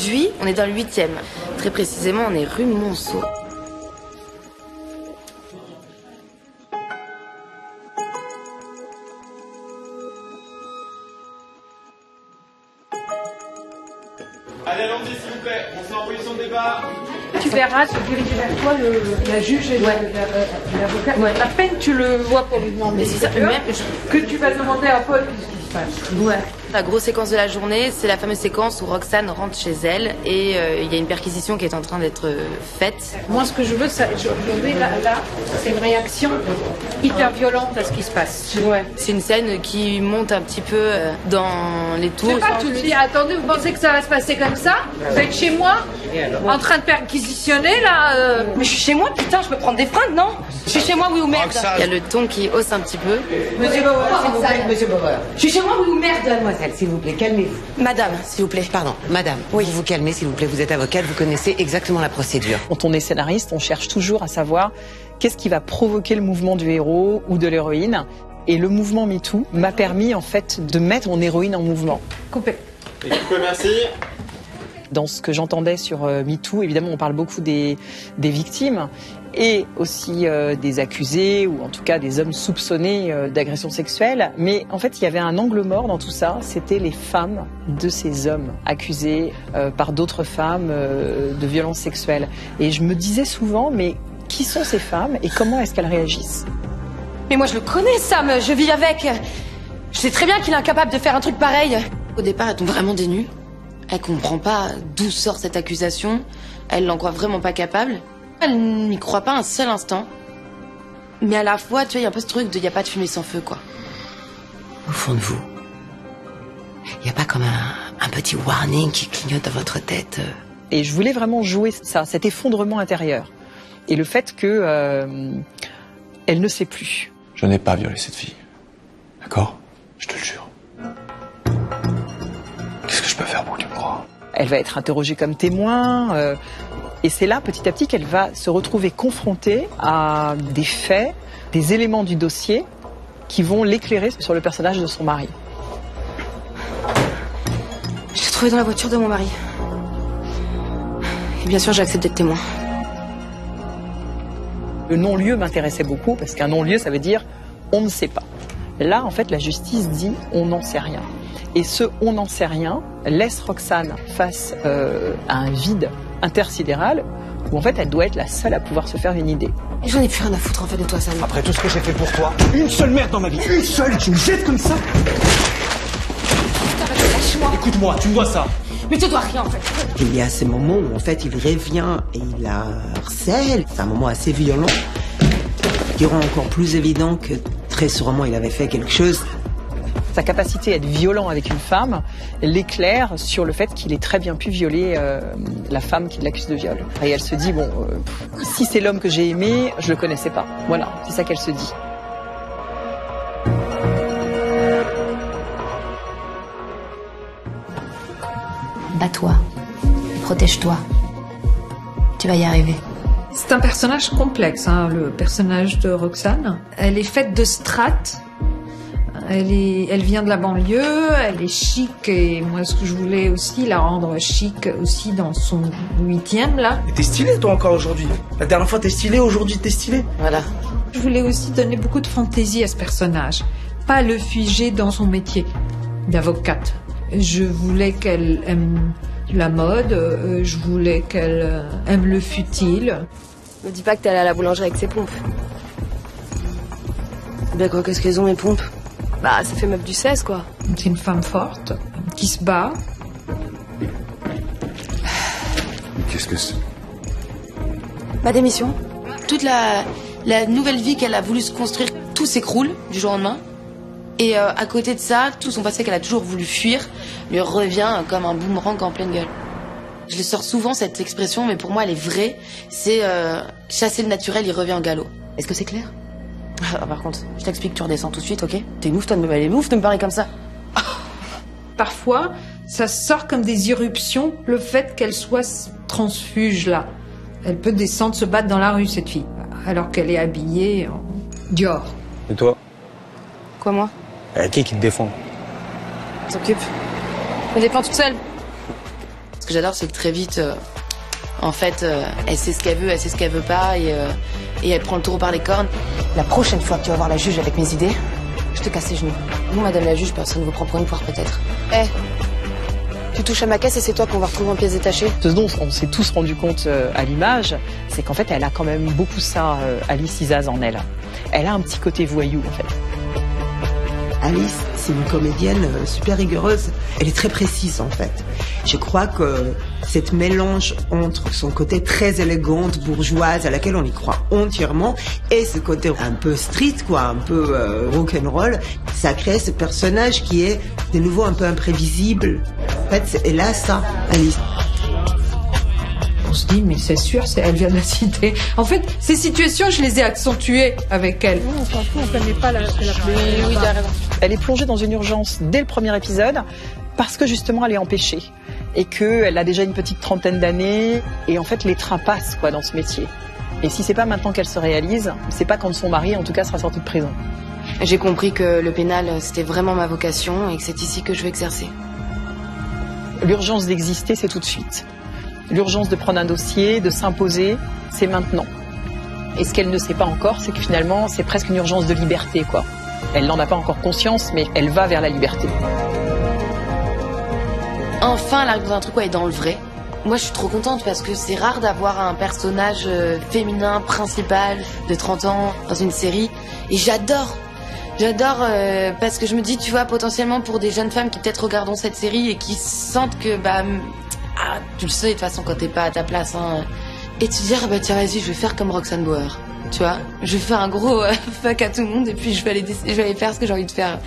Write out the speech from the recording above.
Aujourd'hui, on est dans le 8 Très précisément, on est rue Monceau. Allez, allons-y, s'il vous plaît. On se met en position de départ. Tu verras se diriger vers toi le, la juge et la- euh, l'avocat. À peine tu le vois pour lui demander. Mais c'est ça, que tu vas demander à Paul ce qui se passe. Ouais. La grosse séquence de la journée, c'est la fameuse séquence où Roxane rentre chez elle et euh, il y a une perquisition qui est en train d'être euh, faite. Moi, ce que je veux, ça, je, je là, là c'est une réaction hyper violente à ce qui se passe. Ouais. C'est une scène qui monte un petit peu euh, dans les tours. C'est pas, tu lui dis, attendez, vous pensez que ça va se passer comme ça? Vous êtes chez moi En train de perquisitionner, là euh, Mais je suis chez moi, putain, je peux prendre des fringues, non? Je suis chez moi, oui ou merde Il y a le ton qui hausse un petit peu. Monsieur Bauer, s'il vous plaît, monsieur Bauer. Je suis chez moi, oui ou merde Mademoiselle, s'il vous plaît, calmez-vous. Madame, s'il vous plaît. Pardon, madame, vous vous calmez, s'il vous plaît, vous êtes avocate, vous connaissez exactement la procédure. Quand on est scénariste, on cherche toujours à savoir qu'est-ce qui va provoquer le mouvement du héros ou de l'héroïne. Et le mouvement MeToo m'a permis en fait de mettre mon héroïne en mouvement. coupé. Équipe, merci. Dans ce que j'entendais sur euh, MeToo, évidemment, on parle beaucoup des, des victimes et aussi euh, des accusés ou en tout cas des hommes soupçonnés euh, d'agression sexuelle. Mais en fait, il y avait un angle mort dans tout ça, c'était les femmes de ces hommes accusés euh, par d'autres femmes euh, de violences sexuelles. Et je me disais souvent, mais qui sont ces femmes et comment est-ce qu'elles réagissent? Mais moi, je le connais, Sam, je vis avec. Je sais très bien qu'il est incapable de faire un truc pareil. Au départ, elle tombe vraiment dénue. Elle comprend pas d'où sort cette accusation. Elle l'en croit vraiment pas capable. Elle n'y croit pas un seul instant. Mais à la fois, tu vois, il y a un peu ce truc de y a pas de fumée sans feu, quoi. Au fond de vous, il n'y a pas comme un, un petit warning qui clignote dans votre tête. euh, Et je voulais vraiment jouer ça, cet effondrement intérieur. Et le fait que euh, elle ne sait plus. Je n'ai pas violé cette fille. D'accord? Je te le jure. Elle va être interrogée comme témoin. euh, et c'est là, petit à petit, qu'elle va se retrouver confrontée à des faits, des éléments du dossier qui vont l'éclairer sur le personnage de son mari. Je l'ai trouvé dans la voiture de mon mari. Et bien sûr, j'accepte d'être témoin. Le non-lieu m'intéressait beaucoup parce qu'un non-lieu, ça veut dire on ne sait pas. Là, en fait, la justice dit on n'en sait rien. Et ce on n'en sait rien laisse Roxane face euh, à un vide intersidéral où en fait elle doit être la seule à pouvoir se faire une idée. Et J'en ai plus rien à foutre en fait de toi, Sam. Après tout ce que j'ai fait pour toi, une seule merde dans ma vie, une seule, tu me jettes comme ça Écoute-moi, tu me vois ça Mais tu dois rien, en fait. Il y a ces moments où en fait il revient et il la harcèle. C'est un moment assez violent qui rend encore plus évident que très sûrement il avait fait quelque chose. Sa capacité à être violent avec une femme l'éclaire sur le fait qu'il ait très bien pu violer euh, la femme qui l'accuse de viol. Et elle se dit bon, euh, si c'est l'homme que j'ai aimé, je le connaissais pas. Voilà, c'est ça qu'elle se dit. Bats-toi. Protège-toi. Tu vas y arriver. C'est un personnage complexe, hein, le personnage de Roxane. Elle est faite de strates. Elle, est, elle vient de la banlieue, elle est chic et moi ce que je voulais aussi la rendre chic aussi dans son huitième là. Mais t'es stylé toi encore aujourd'hui. La dernière fois t'es stylé, aujourd'hui t'es stylé. Voilà. Je voulais aussi donner beaucoup de fantaisie à ce personnage, pas le figer dans son métier d'avocate. Je voulais qu'elle aime la mode, euh, je voulais qu'elle euh, aime le futile. Me dis pas que t'es allé à la boulangerie avec ses pompes. Ben quoi, qu'est-ce qu'elles ont mes pompes? Bah, ça fait meuf du 16, quoi. C'est une femme forte qui se bat. Qu'est-ce que c'est? Ma démission. Toute la, la nouvelle vie qu'elle a voulu se construire, tout s'écroule du jour au lendemain. Et euh, à côté de ça, tout son passé qu'elle a toujours voulu fuir lui revient comme un boomerang en pleine gueule. Je le sors souvent cette expression, mais pour moi elle est vraie. C'est euh, chasser le naturel, il revient en galop. Est-ce que c'est clair? Ah, Par contre, je t'explique, tu redescends tout de suite, ok? T'es une ouf, toi, de me, elle est ouf de me parler comme ça. Parfois, ça sort comme des irruptions, le fait qu'elle soit transfuge là. Elle peut descendre se battre dans la rue, cette fille, alors qu'elle est habillée en Dior. Et toi? Quoi, moi? Euh, Qui qui te défend? S'occupe. Je me défends toute seule. que j'adore, c'est que très vite, euh, en fait, euh, elle sait ce qu'elle veut, elle sait ce qu'elle veut pas, et, euh, et elle prend le taureau par les cornes. La prochaine fois que tu vas voir la juge avec mes idées, je te casse les genoux. Vous, madame la juge, personne ne vous prend pour une poire, peut-être. Eh, tu touches à ma caisse et c'est toi qu'on va retrouver en pièces détachées. Ce dont on s'est tous rendu compte euh, à l'image, c'est qu'en fait, elle a quand même beaucoup ça, Alice Isaz, en elle. Elle a un petit côté voyou, en fait. Alice, c'est une comédienne euh, super rigoureuse. Elle est très précise en fait. Je crois que cette mélange entre son côté très élégante, bourgeoise, à laquelle on y croit entièrement, et ce côté un peu street, quoi, un peu euh, rock'n'roll, ça crée ce personnage qui est de nouveau un peu imprévisible. En fait, elle a ça, Alice. On se dit, mais c'est sûr, elle vient de la cité. En fait, ces situations, je les ai accentuées avec elle. On s'en fout, on connaît pas la, Oui, t'as raison. Elle est plongée dans une urgence dès le premier épisode parce que justement elle est empêchée et qu'elle a déjà une petite trentaine d'années et en fait les trains passent quoi dans ce métier. Et si c'est pas maintenant qu'elle se réalise, c'est pas quand son mari en tout cas sera sorti de prison. J'ai compris que le pénal, c'était vraiment ma vocation et que c'est ici que je vais exercer. L'urgence d'exister, c'est tout de suite. L'urgence de prendre un dossier, de s'imposer, c'est maintenant. Et ce qu'elle ne sait pas encore, c'est que finalement, c'est presque une urgence de liberté, quoi. Elle n'en a pas encore conscience, mais elle va vers la liberté. Enfin, arrive dans un truc est dans le vrai. Moi, je suis trop contente parce que c'est rare d'avoir un personnage euh, féminin principal de 30 ans dans une série. Et j'adore. J'adore euh, parce que je me dis, tu vois, potentiellement pour des jeunes femmes qui peut-être regarderont cette série et qui sentent que, bah, m- ah, tu le sais de toute façon quand t'es pas à ta place, hein. Et tu dis, ah, bah tiens, vas-y, je vais faire comme Roxanne Bauer. Tu vois, je vais faire un gros euh, fuck à tout le monde et puis je vais aller, je vais aller faire ce que j'ai envie de faire.